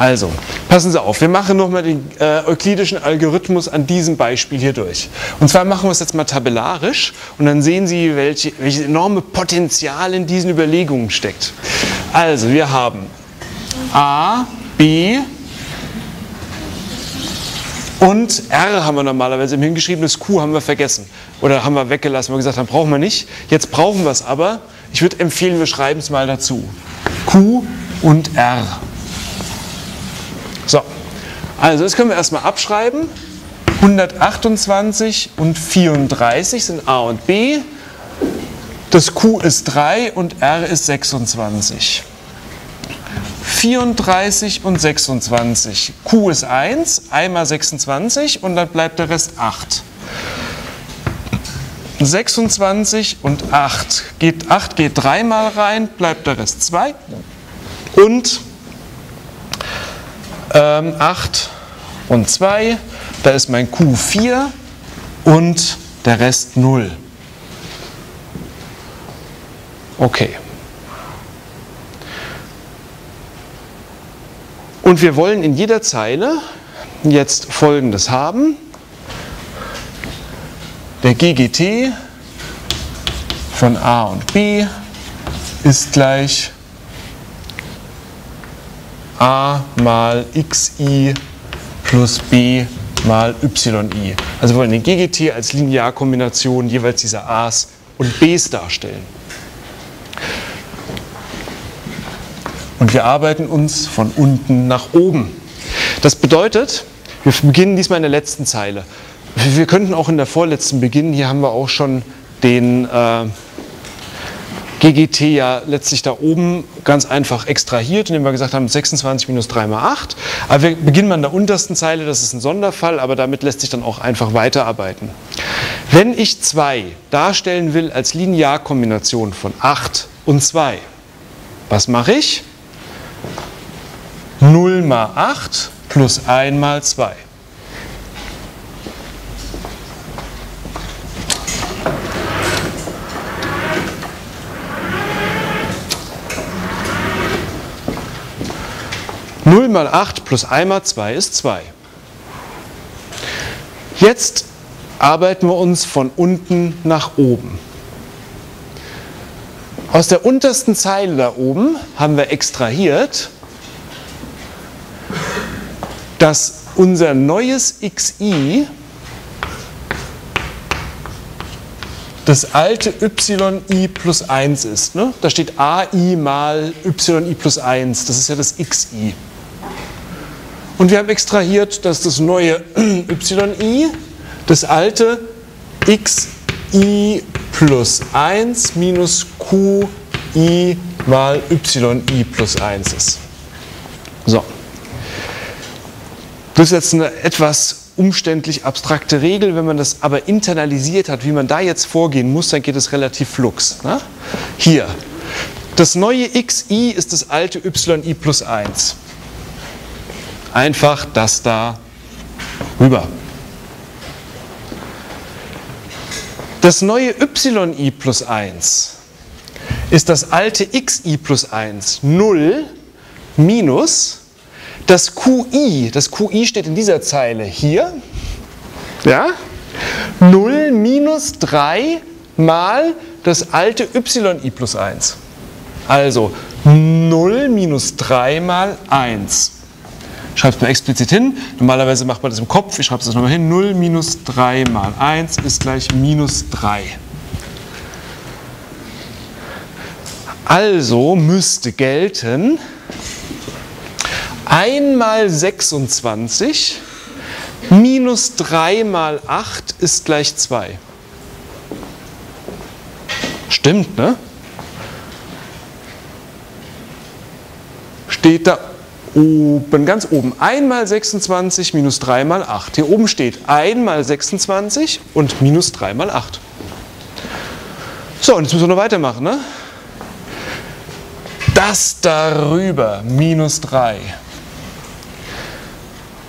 Also, passen Sie auf, wir machen nochmal den äh, euklidischen Algorithmus an diesem Beispiel hier durch. Und zwar machen wir es jetzt mal tabellarisch und dann sehen Sie, welche, welches enorme Potenzial in diesen Überlegungen steckt. Also, wir haben A, B und R haben wir normalerweise im hingeschrieben, das Q haben wir vergessen oder haben wir weggelassen, weil wir gesagt haben, brauchen wir nicht. Jetzt brauchen wir es aber. Ich würde empfehlen, wir schreiben es mal dazu. Q und R. So, also das können wir erstmal abschreiben. 128 und 34 sind A und B. Das Q ist 3 und R ist 26. 34 und 26. Q ist 1, einmal 26 und dann bleibt der Rest 8. 26 und 8 geht, 8 geht dreimal rein, bleibt der Rest 2. Und ähm, 8 und 2, da ist mein Q4 und der Rest 0. Okay. Und wir wollen in jeder Zeile jetzt Folgendes haben. Der GGT von A und B ist gleich a mal xi plus b mal yi. Also wir wollen den GGT als Linearkombination jeweils dieser a's und b's darstellen. Und wir arbeiten uns von unten nach oben. Das bedeutet, wir beginnen diesmal in der letzten Zeile. Wir könnten auch in der vorletzten beginnen. Hier haben wir auch schon den äh, GGT ja letztlich da oben ganz einfach extrahiert, indem wir gesagt haben 26 minus 3 mal 8. Aber wir beginnen an der untersten Zeile, das ist ein Sonderfall, aber damit lässt sich dann auch einfach weiterarbeiten. Wenn ich 2 darstellen will als Linearkombination von 8 und 2, was mache ich? 0 mal 8 plus 1 mal 2. 0 mal 8 plus 1 mal 2 ist 2. Jetzt arbeiten wir uns von unten nach oben. Aus der untersten Zeile da oben haben wir extrahiert, dass unser neues xi das alte yi plus 1 ist. Ne? Da steht ai mal yi plus 1, das ist ja das xi. Und wir haben extrahiert, dass das neue yi das alte xi plus 1 minus qi mal yi plus 1 ist. So. Das ist jetzt eine etwas umständlich abstrakte Regel. Wenn man das aber internalisiert hat, wie man da jetzt vorgehen muss, dann geht es relativ flux. Ne? Hier. Das neue xi ist das alte yi plus 1 einfach das da rüber. Das neue yi plus 1 ist das alte xi plus 1, 0 minus das qi, das qi steht in dieser Zeile hier, ja, 0 minus 3 mal das alte yi plus 1. Also 0 minus 3 mal 1 schreibe es mal explizit hin. Normalerweise macht man das im Kopf. Ich schreibe es nochmal hin. 0 minus 3 mal 1 ist gleich minus 3. Also müsste gelten 1 mal 26 minus 3 mal 8 ist gleich 2. Stimmt, ne? Steht da oben, ganz oben, 1 mal 26 minus 3 mal 8. Hier oben steht 1 mal 26 und minus 3 mal 8. So, und jetzt müssen wir noch weitermachen. Ne? Das darüber, minus 3.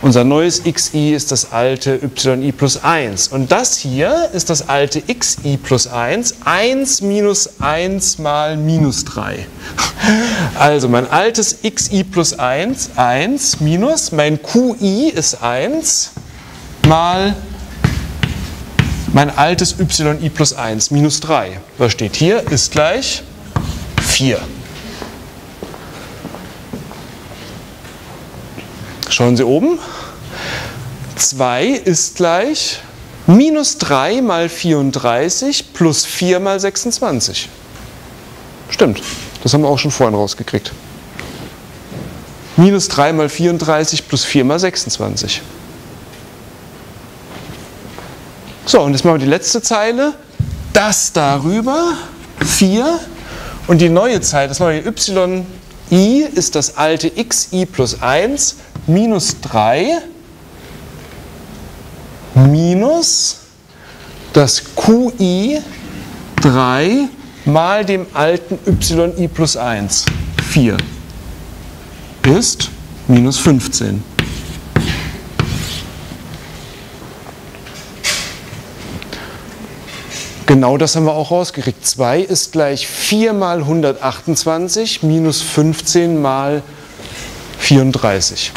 Unser neues xi ist das alte yi plus 1. Und das hier ist das alte xi plus 1. 1 minus 1 mal minus 3. Also mein altes xi plus 1, 1 minus mein qi ist 1 mal mein altes yi plus 1 minus 3. Was steht hier? Ist gleich 4. Schauen Sie oben. 2 ist gleich minus 3 mal 34 plus 4 mal 26. Stimmt, das haben wir auch schon vorhin rausgekriegt. Minus 3 mal 34 plus 4 mal 26. So, und jetzt machen wir die letzte Zeile. Das darüber, 4. Und die neue Zeile, das neue yi ist das alte xi plus 1 minus 3 minus das qi 3 mal dem alten yi plus 1, 4, ist minus 15. Genau das haben wir auch rausgekriegt. 2 ist gleich 4 mal 128 minus 15 mal 34.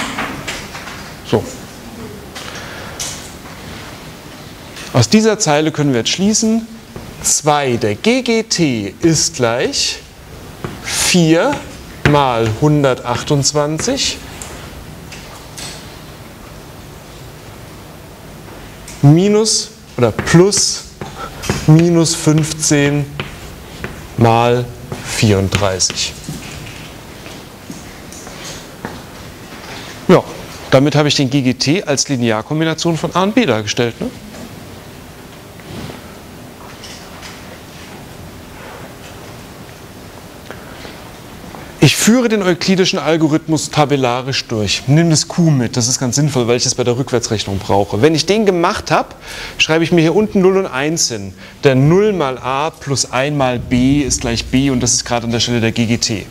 Aus dieser Zeile können wir jetzt schließen, 2 der GGT ist gleich 4 mal 128 minus oder plus minus 15 mal 34. Ja, damit habe ich den GGT als Linearkombination von A und B dargestellt. Ne? Führe den euklidischen Algorithmus tabellarisch durch. Nimm das Q mit, das ist ganz sinnvoll, weil ich das bei der Rückwärtsrechnung brauche. Wenn ich den gemacht habe, schreibe ich mir hier unten 0 und 1 hin. Der 0 mal a plus 1 mal b ist gleich b und das ist gerade an der Stelle der GGT.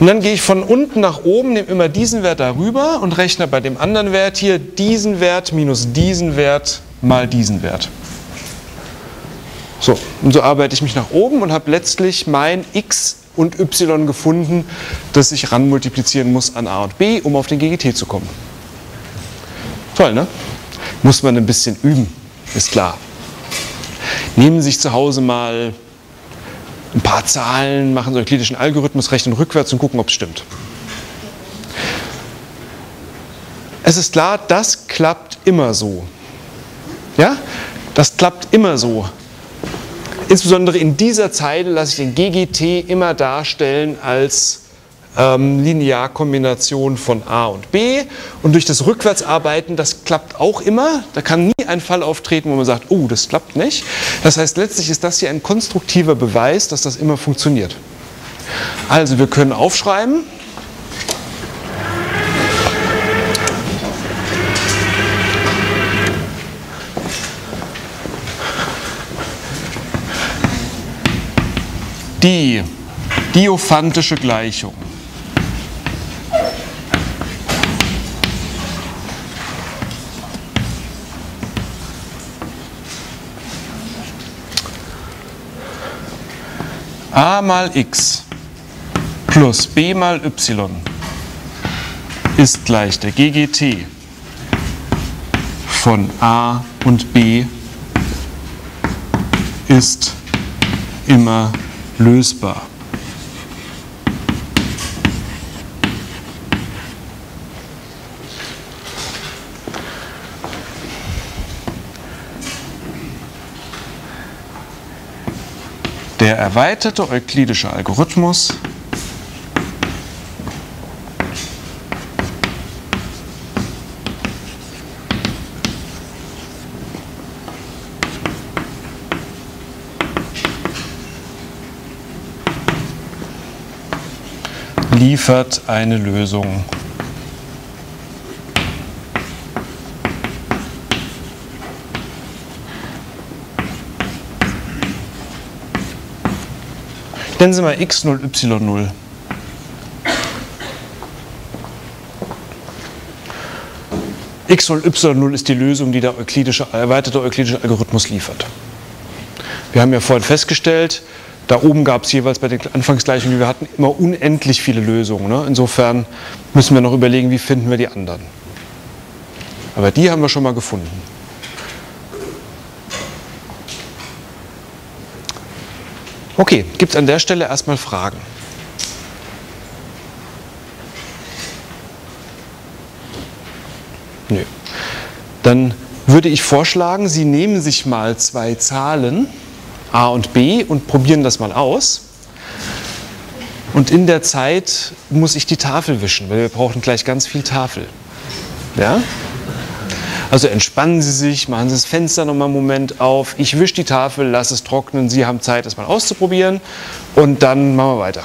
Und dann gehe ich von unten nach oben, nehme immer diesen Wert darüber und rechne bei dem anderen Wert hier diesen Wert minus diesen Wert mal diesen Wert. So, und so arbeite ich mich nach oben und habe letztlich mein x und y gefunden, das ich ran multiplizieren muss an a und b, um auf den GGT zu kommen. Toll, ne? Muss man ein bisschen üben, ist klar. Nehmen Sie sich zu Hause mal ein paar Zahlen, machen so einen klinischen Algorithmus, rechnen rückwärts und gucken, ob es stimmt. Es ist klar, das klappt immer so. Ja? Das klappt immer so. Insbesondere in dieser Zeile lasse ich den GGT immer darstellen als ähm, Linearkombination von A und B. Und durch das Rückwärtsarbeiten, das klappt auch immer. Da kann nie ein Fall auftreten, wo man sagt, oh, das klappt nicht. Das heißt, letztlich ist das hier ein konstruktiver Beweis, dass das immer funktioniert. Also wir können aufschreiben, die diophantische Gleichung. a mal x plus b mal y ist gleich der GGT von a und b ist immer lösbar. Der erweiterte euklidische Algorithmus liefert eine Lösung. Nennen Sie mal x0, y0. x und y0 ist die Lösung, die der euklidische, erweiterte euklidische Algorithmus liefert. Wir haben ja vorhin festgestellt, da oben gab es jeweils bei den Anfangsgleichungen, die wir hatten, immer unendlich viele Lösungen. Ne? Insofern müssen wir noch überlegen, wie finden wir die anderen. Aber die haben wir schon mal gefunden. Okay, gibt es an der Stelle erstmal Fragen? Nö. Dann würde ich vorschlagen, Sie nehmen sich mal zwei Zahlen, a und b, und probieren das mal aus. Und in der Zeit muss ich die Tafel wischen, weil wir brauchen gleich ganz viel Tafel. Ja? Also entspannen Sie sich, machen Sie das Fenster noch mal einen Moment auf. Ich wische die Tafel, lasse es trocknen. Sie haben Zeit, das mal auszuprobieren. Und dann machen wir weiter.